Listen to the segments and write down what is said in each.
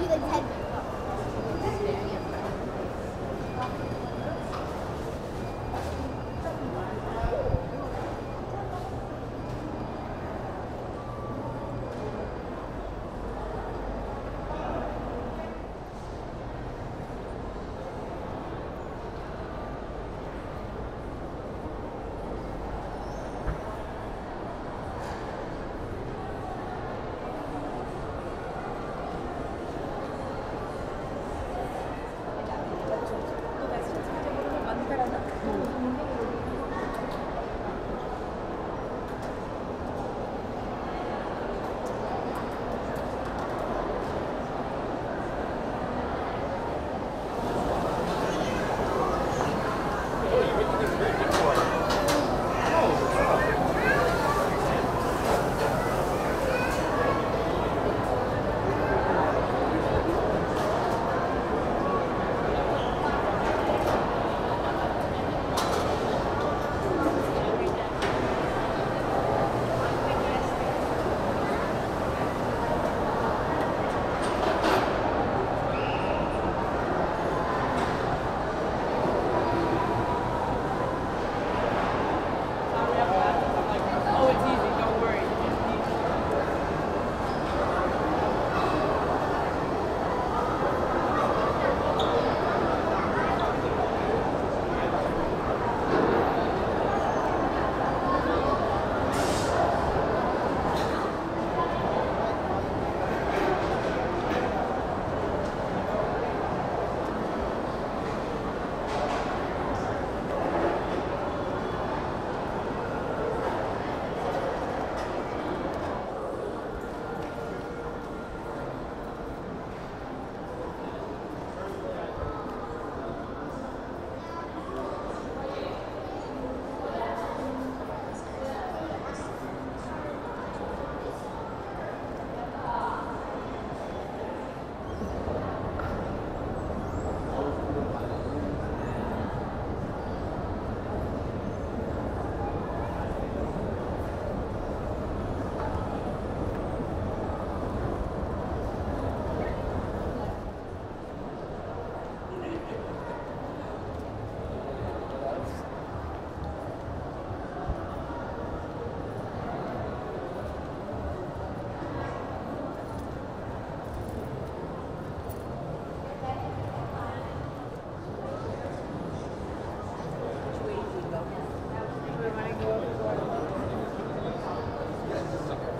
you its head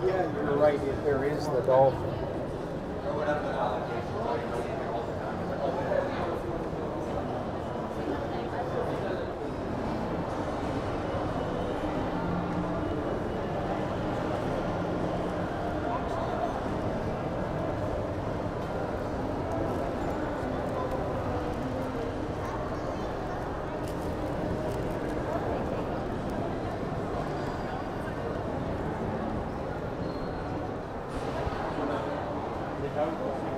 you're right, if there is the dolphin. Put that